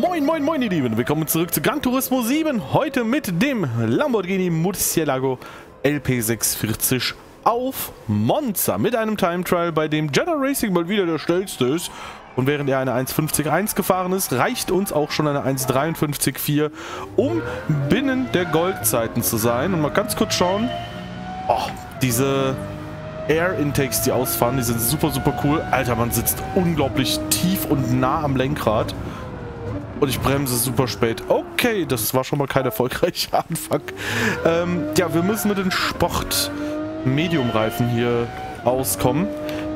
Moin, moin, moin, ihr Lieben. Willkommen zurück zu Gran Turismo 7. Heute mit dem Lamborghini Murcielago LP640 auf Monza. Mit einem Time Trial, bei dem Jetta Racing mal wieder der schnellste ist. Und während er eine 1.50.1 gefahren ist, reicht uns auch schon eine 1.53.4, um binnen der Goldzeiten zu sein. Und mal ganz kurz schauen. Oh, diese Air Intakes, die ausfahren, die sind super, super cool. Alter, man sitzt unglaublich tief und nah am Lenkrad. Und ich bremse super spät. Okay, das war schon mal kein erfolgreicher Anfang. Ähm, ja, wir müssen mit den Sport-Medium-Reifen hier auskommen.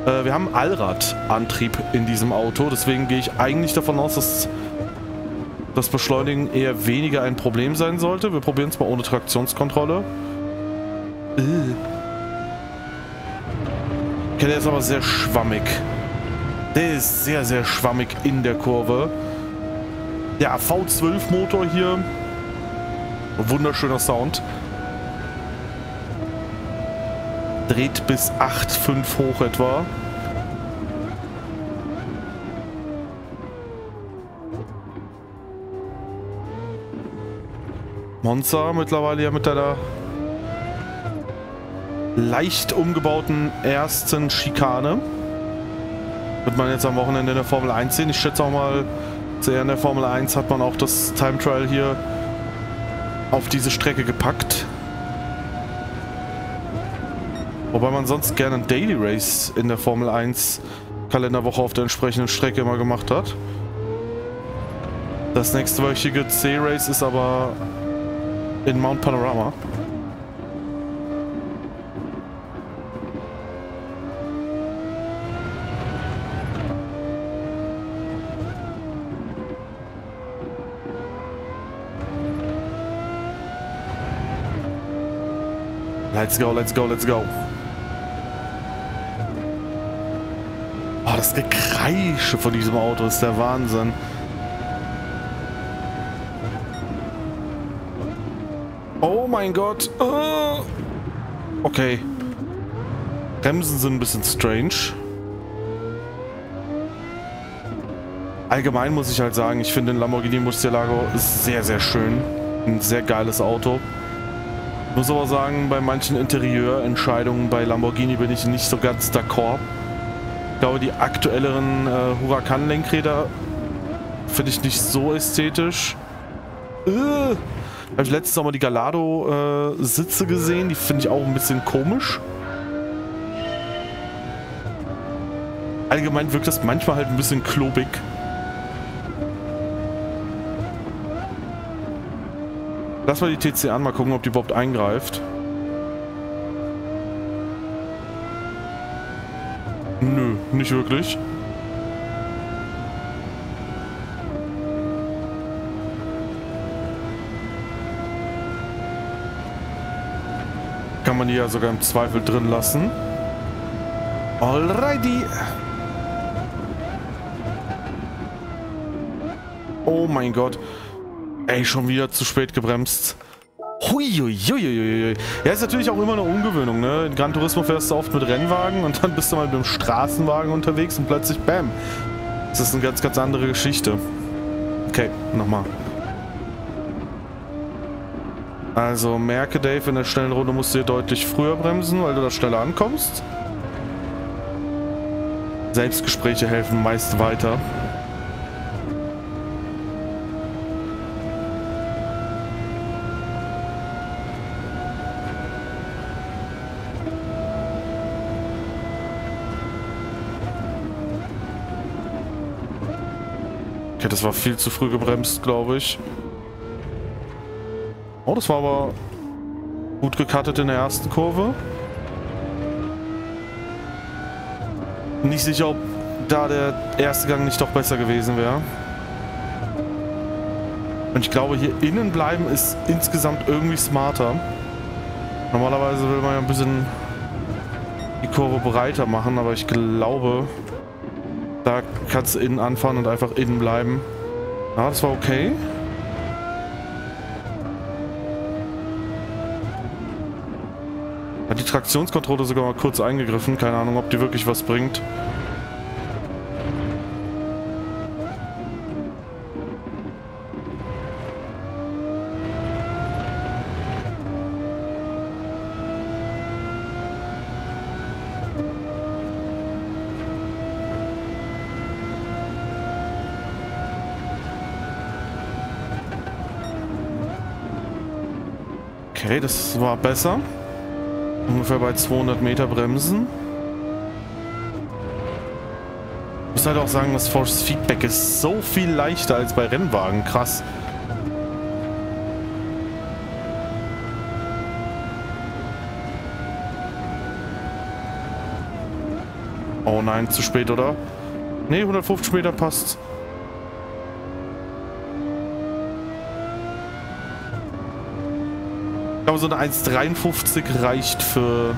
Äh, wir haben Allradantrieb in diesem Auto. Deswegen gehe ich eigentlich davon aus, dass das Beschleunigen eher weniger ein Problem sein sollte. Wir probieren es mal ohne Traktionskontrolle. Äh. Der ist aber sehr schwammig. Der ist sehr, sehr schwammig in der Kurve. Ja, V12 Motor hier. Wunderschöner Sound. Dreht bis 8,5 hoch etwa. Monza mittlerweile ja mit einer leicht umgebauten ersten Schikane. Wird man jetzt am Wochenende in der Formel 1 sehen. Ich schätze auch mal, sehr in der Formel 1 hat man auch das Time Trial hier auf diese Strecke gepackt. Wobei man sonst gerne ein Daily Race in der Formel 1 Kalenderwoche auf der entsprechenden Strecke immer gemacht hat. Das nächstwöchige C-Race ist aber in Mount Panorama. Let's go, let's go, let's go. Oh, das Gekreische von diesem Auto ist der Wahnsinn. Oh mein Gott. Oh. Okay. Bremsen sind ein bisschen strange. Allgemein muss ich halt sagen, ich finde den Lamborghini Murcielago sehr, sehr schön. Ein sehr geiles Auto muss aber sagen, bei manchen Interieurentscheidungen bei Lamborghini bin ich nicht so ganz d'accord. Ich glaube, die aktuelleren äh, Huracan-Lenkräder finde ich nicht so ästhetisch. Äh, habe ich letztens auch mal die Galado-Sitze äh, gesehen. Die finde ich auch ein bisschen komisch. Allgemein wirkt das manchmal halt ein bisschen klobig. Lass mal die TC an, mal gucken, ob die überhaupt eingreift. Nö, nicht wirklich. Kann man die ja sogar im Zweifel drin lassen. Alrighty. Oh mein Gott. Ey, schon wieder zu spät gebremst. Huiuiuiui. Ja, ist natürlich auch immer eine Ungewöhnung, ne? In Gran Turismo fährst du oft mit Rennwagen und dann bist du mal mit einem Straßenwagen unterwegs und plötzlich BAM. Das ist eine ganz, ganz andere Geschichte. Okay, nochmal. Also merke, Dave, in der schnellen Runde musst du hier deutlich früher bremsen, weil du da schneller ankommst. Selbstgespräche helfen meist weiter. Okay, das war viel zu früh gebremst, glaube ich. Oh, das war aber gut gecuttet in der ersten Kurve. Nicht sicher, ob da der erste Gang nicht doch besser gewesen wäre. Und ich glaube, hier innen bleiben ist insgesamt irgendwie smarter. Normalerweise will man ja ein bisschen die Kurve breiter machen, aber ich glaube, kannst innen anfahren und einfach innen bleiben. Ja, das war okay. Hat die Traktionskontrolle sogar mal kurz eingegriffen. Keine Ahnung, ob die wirklich was bringt. Okay, das war besser. Ungefähr bei 200 Meter bremsen. Ich muss halt auch sagen, das Force Feedback ist so viel leichter als bei Rennwagen. Krass. Oh nein, zu spät, oder? Ne, 150 Meter passt. Glaube, so eine 1,53 reicht für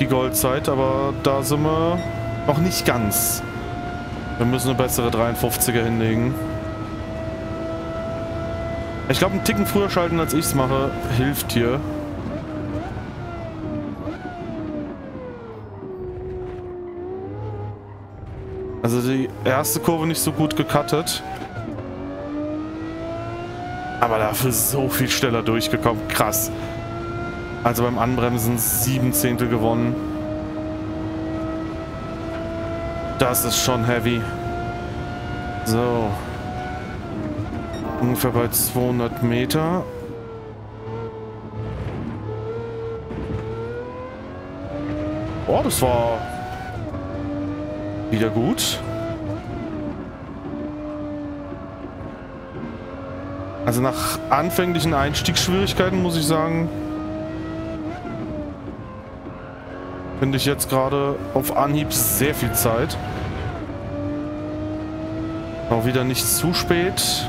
die Goldzeit, aber da sind wir noch nicht ganz. Wir müssen eine bessere 53er hinlegen. Ich glaube, einen Ticken früher schalten, als ich es mache, hilft hier. Also die erste Kurve nicht so gut gecuttet. Dafür so viel schneller durchgekommen. Krass. Also beim Anbremsen sieben Zehntel gewonnen. Das ist schon heavy. So. Ungefähr bei 200 Meter. Oh, das war wieder gut. Also nach anfänglichen Einstiegsschwierigkeiten muss ich sagen, finde ich jetzt gerade auf Anhieb sehr viel Zeit. Auch wieder nicht zu spät.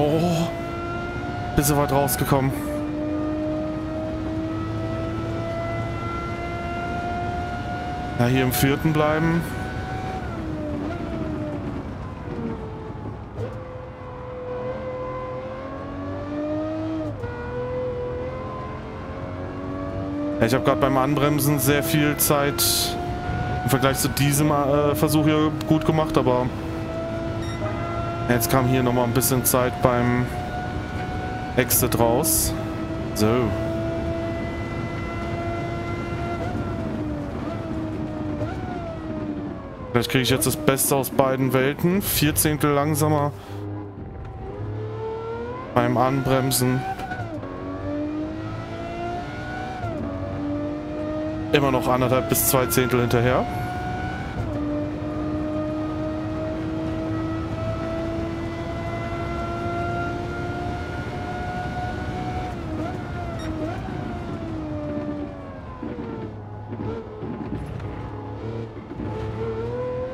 Oh, bisschen weit rausgekommen. Ja, hier im vierten bleiben. Ich habe gerade beim Anbremsen sehr viel Zeit im Vergleich zu diesem äh, Versuch hier gut gemacht, aber Jetzt kam hier nochmal ein bisschen Zeit beim Exit raus. So. Vielleicht kriege ich jetzt das Beste aus beiden Welten. Vierzehntel langsamer beim Anbremsen. Immer noch anderthalb bis zwei Zehntel hinterher.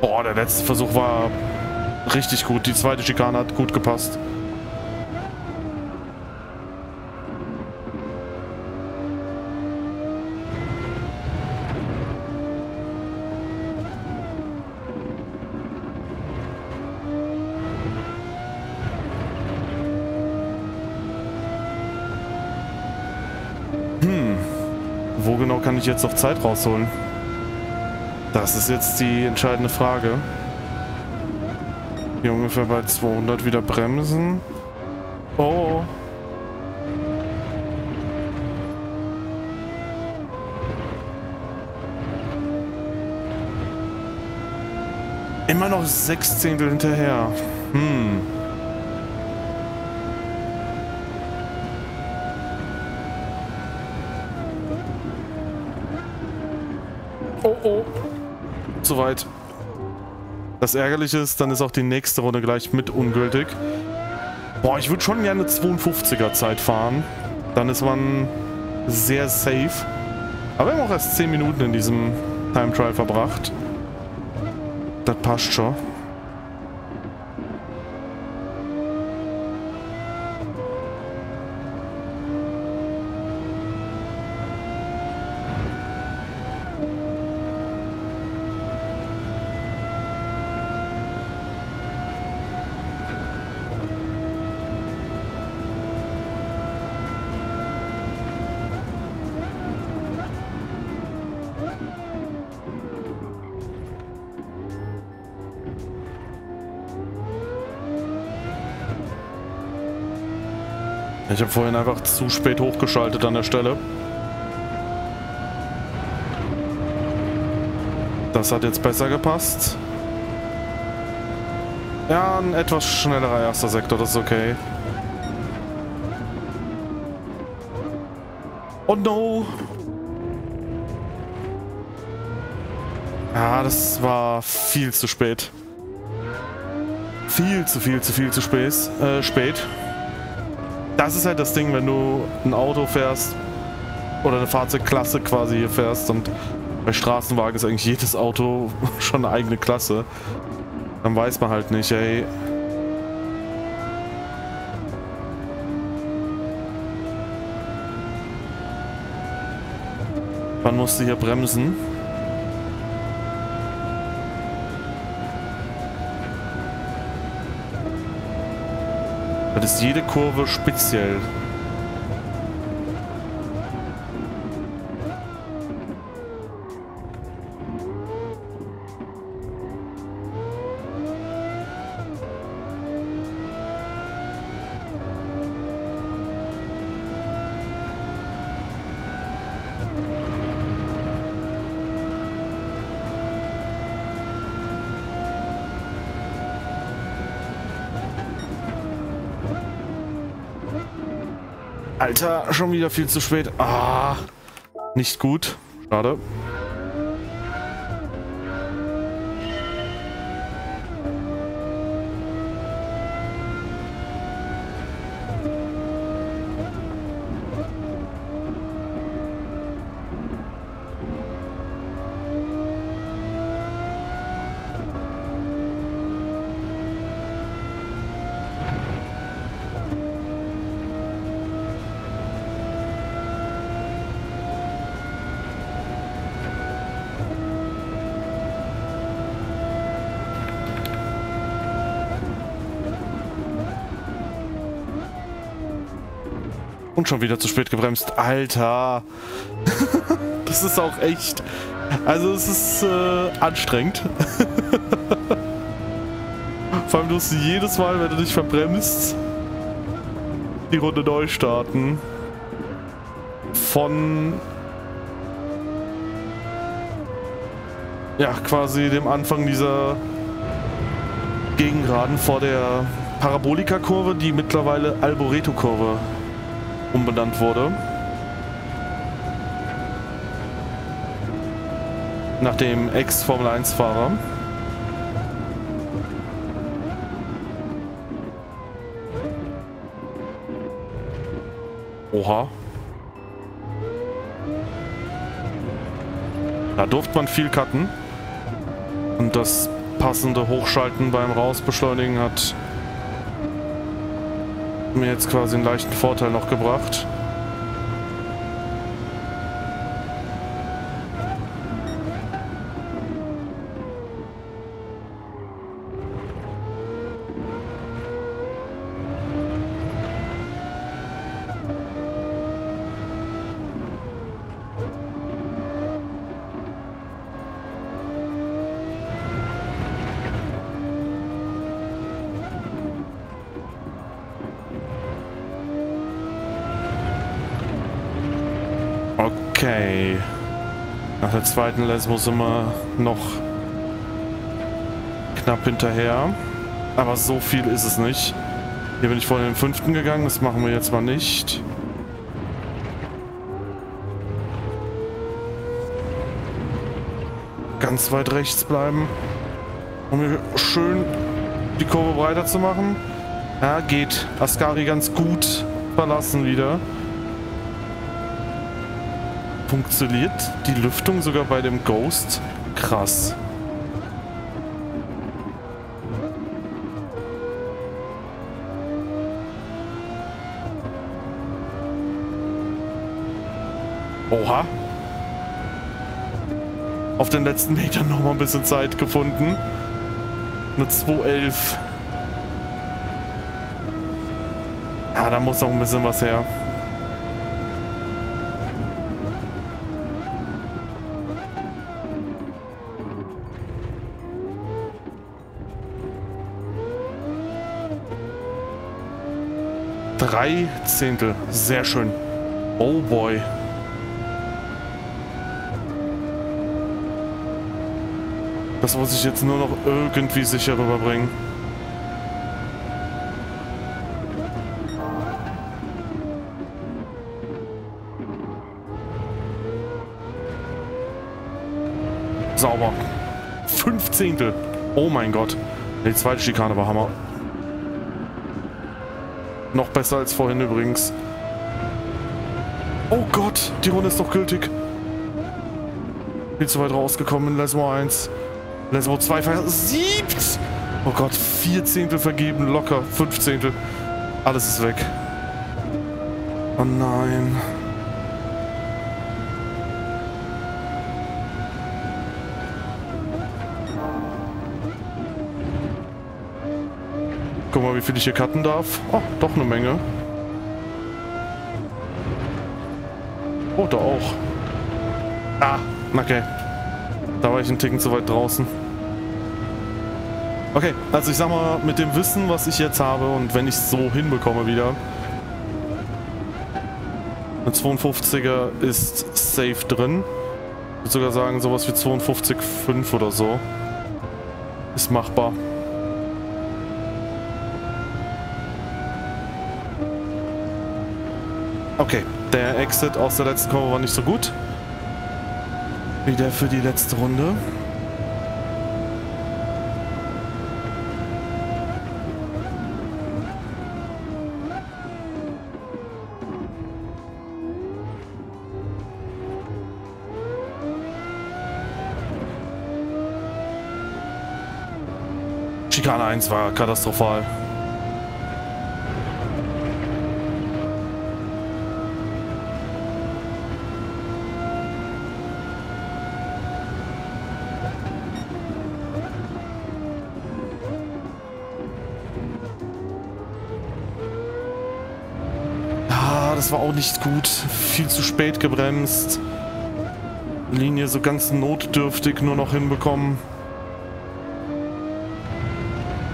Boah, der letzte Versuch war richtig gut. Die zweite Schikane hat gut gepasst. Hm. Wo genau kann ich jetzt noch Zeit rausholen? Das ist jetzt die entscheidende Frage. Hier ungefähr bei 200 wieder bremsen. Oh. Immer noch sechs Zehntel hinterher. Hm. Oh oh soweit. Das Ärgerliche ist, dann ist auch die nächste Runde gleich mit ungültig. Boah, ich würde schon gerne 52er Zeit fahren. Dann ist man sehr safe. Aber wir haben auch erst 10 Minuten in diesem Time Trial verbracht. Das passt schon. Ich habe vorhin einfach zu spät hochgeschaltet an der Stelle. Das hat jetzt besser gepasst. Ja, ein etwas schnellerer erster Sektor, das ist okay. Oh no! Ja, das war viel zu spät. Viel zu viel, zu viel zu spät. Äh, spät. Das ist halt das Ding, wenn du ein Auto fährst oder eine Fahrzeugklasse quasi hier fährst und bei Straßenwagen ist eigentlich jedes Auto schon eine eigene Klasse. Dann weiß man halt nicht, ey. Wann musst du hier bremsen? Das ist jede Kurve speziell. Alter, schon wieder viel zu spät. Ah, nicht gut. Schade. Und schon wieder zu spät gebremst. Alter. das ist auch echt... Also es ist äh, anstrengend. Vor allem du musst jedes Mal, wenn du dich verbremst, die Runde neu starten. Von... Ja, quasi dem Anfang dieser Gegengraden vor der Parabolika-Kurve, die mittlerweile Alboreto-Kurve umbenannt wurde. Nach dem Ex-Formel 1-Fahrer. Oha. Da durfte man viel cutten. Und das passende Hochschalten beim Rausbeschleunigen hat mir jetzt quasi einen leichten Vorteil noch gebracht. Okay. Nach der zweiten Lesmo sind wir noch knapp hinterher. Aber so viel ist es nicht. Hier bin ich vorhin in den fünften gegangen. Das machen wir jetzt mal nicht. Ganz weit rechts bleiben. Um hier schön die Kurve breiter zu machen. Ja, geht. Ascari ganz gut verlassen wieder funktioniert die Lüftung sogar bei dem Ghost. Krass. Oha. Auf den letzten Metern noch mal ein bisschen Zeit gefunden. Eine 211. Ja, da muss noch ein bisschen was her. Drei Zehntel. Sehr schön. Oh boy. Das muss ich jetzt nur noch irgendwie sicher rüberbringen. Sauber. Fünf Zehntel. Oh mein Gott. Die zweite Schikane war Hammer. Noch besser als vorhin übrigens. Oh Gott, die Runde ist doch gültig. Viel zu weit rausgekommen in Lesmo 1. Lesmo 2 versiebt. Oh Gott, vier Zehntel vergeben, locker. Fünf Zehntel. Alles ist weg. Oh nein. Mal, wie viel ich hier cutten darf. Oh, doch eine Menge. Oh, da auch. Ah, okay. Da war ich einen Ticken zu weit draußen. Okay, also ich sag mal, mit dem Wissen, was ich jetzt habe und wenn ich es so hinbekomme wieder, eine 52er ist safe drin. Ich würde sogar sagen, sowas wie 52,5 oder so ist machbar. Okay, der Exit aus der letzten Kurve war nicht so gut. Wieder für die letzte Runde. Schikane 1 war katastrophal. Das war auch nicht gut. Viel zu spät gebremst. Linie so ganz notdürftig nur noch hinbekommen.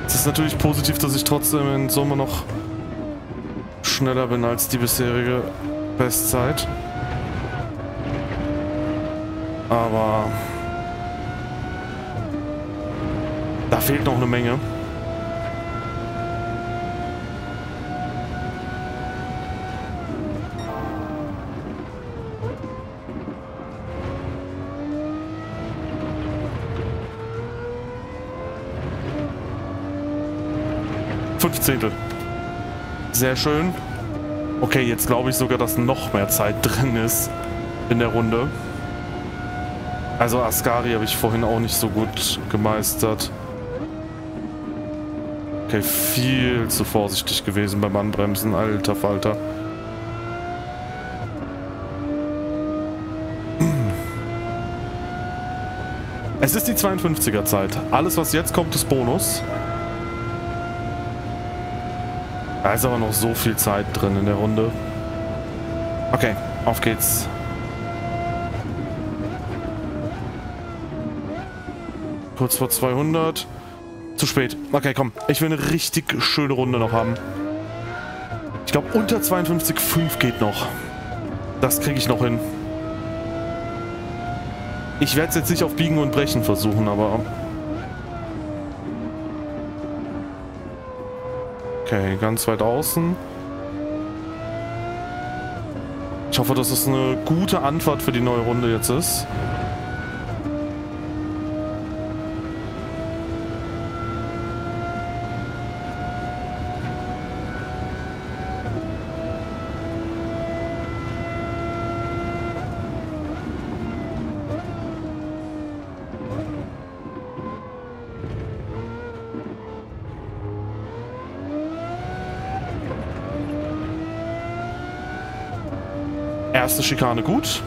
Es ist natürlich positiv, dass ich trotzdem in Summe noch schneller bin als die bisherige Bestzeit. Aber da fehlt noch eine Menge. 15. Sehr schön. Okay, jetzt glaube ich sogar, dass noch mehr Zeit drin ist in der Runde. Also Ascari habe ich vorhin auch nicht so gut gemeistert. Okay, viel zu vorsichtig gewesen beim Anbremsen, alter Falter. Es ist die 52er Zeit. Alles, was jetzt kommt, ist Bonus. Da ist aber noch so viel Zeit drin in der Runde. Okay, auf geht's. Kurz vor 200. Zu spät. Okay, komm. Ich will eine richtig schöne Runde noch haben. Ich glaube, unter 52,5 geht noch. Das kriege ich noch hin. Ich werde es jetzt nicht auf Biegen und Brechen versuchen, aber Okay, ganz weit außen. Ich hoffe, dass es eine gute Antwort für die neue Runde jetzt ist. Erste Schikane gut.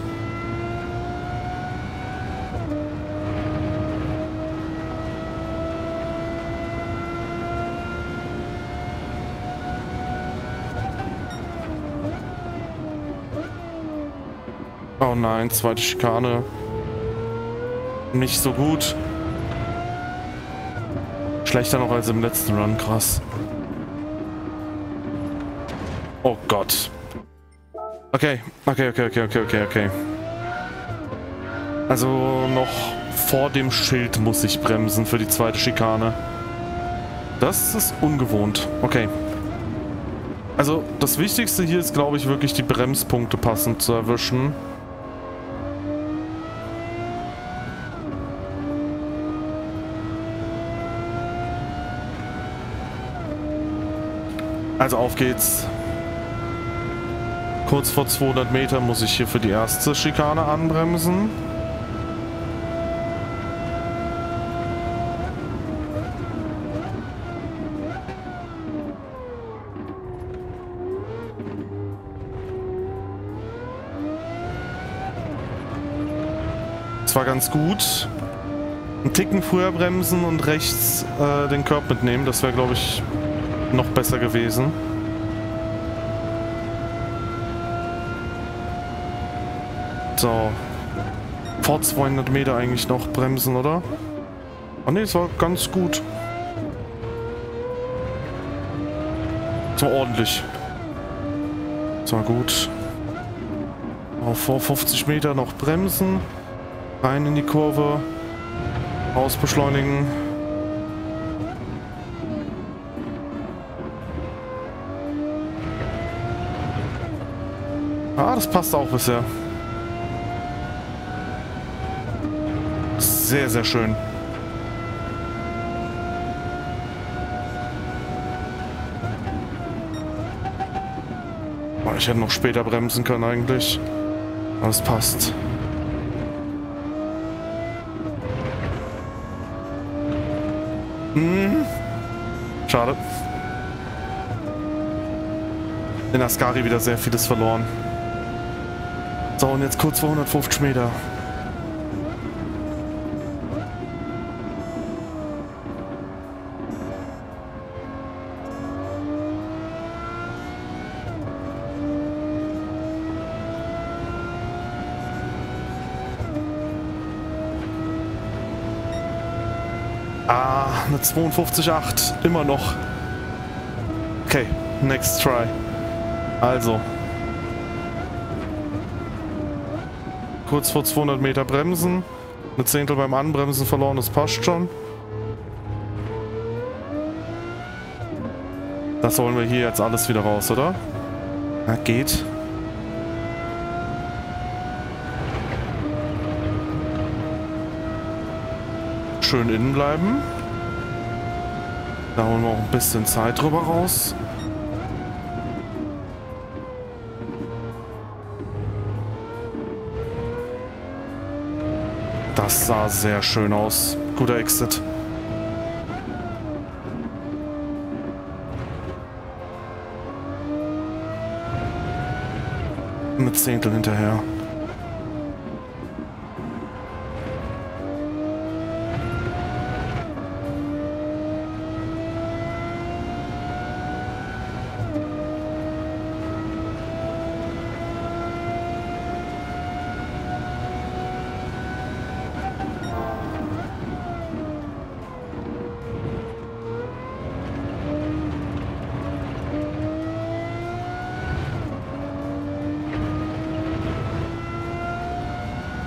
Oh nein, zweite Schikane. Nicht so gut. Schlechter noch als im letzten Run, krass. Oh Gott. Okay, okay, okay, okay, okay, okay, okay. Also noch vor dem Schild muss ich bremsen für die zweite Schikane. Das ist ungewohnt. Okay. Also das Wichtigste hier ist, glaube ich, wirklich die Bremspunkte passend zu erwischen. Also auf geht's. Kurz vor 200 Metern muss ich hier für die erste Schikane anbremsen. War ganz gut. Einen Ticken früher bremsen und rechts äh, den Körb mitnehmen. Das wäre, glaube ich, noch besser gewesen. So. Vor 200 Meter eigentlich noch bremsen, oder? Ah ne, es war ganz gut. So ordentlich. So gut. Auch vor 50 Meter noch bremsen. Rein in die Kurve. Ausbeschleunigen. Ah, das passt auch bisher. Sehr, sehr schön. Ich hätte noch später bremsen können eigentlich. Aber es passt. Hm. Schade. In Ascari wieder sehr vieles verloren. So, und jetzt kurz vor 150 Meter. Ah, eine 52,8. Immer noch. Okay, next try. Also, kurz vor 200 Meter bremsen. Eine Zehntel beim Anbremsen verloren, das passt schon. Das holen wir hier jetzt alles wieder raus, oder? Na, geht. Schön innen bleiben. Da holen wir auch ein bisschen Zeit drüber raus. Das sah sehr schön aus. Guter Exit. Mit Zehntel hinterher.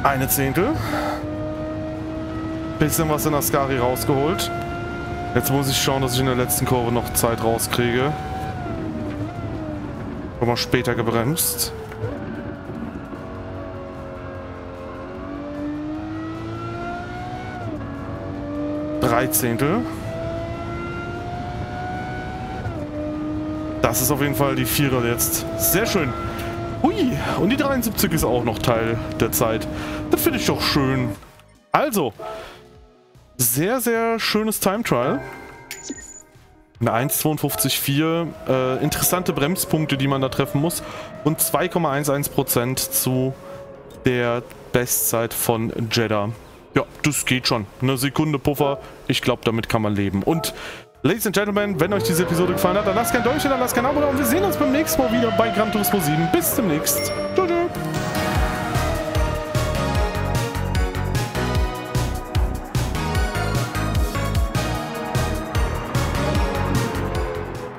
Eine Zehntel. Bisschen was in Ascari rausgeholt. Jetzt muss ich schauen, dass ich in der letzten Kurve noch Zeit rauskriege. Nochmal später gebremst. Drei Zehntel. Das ist auf jeden Fall die Vierer jetzt. Sehr schön. Hui, und die 73 ist auch noch Teil der Zeit. Das finde ich doch schön. Also, sehr, sehr schönes Time Trial. Eine 1,52,4. Äh, interessante Bremspunkte, die man da treffen muss. Und 2,11% zu der Bestzeit von Jeddah. Ja, das geht schon. Eine Sekunde Puffer. Ich glaube, damit kann man leben. Und Ladies and Gentlemen, wenn euch diese Episode gefallen hat, dann lasst kein Däumchen, dann lasst kein Abo da und wir sehen uns beim nächsten Mal wieder bei Gran Turismo 7. Bis demnächst. Tschüss.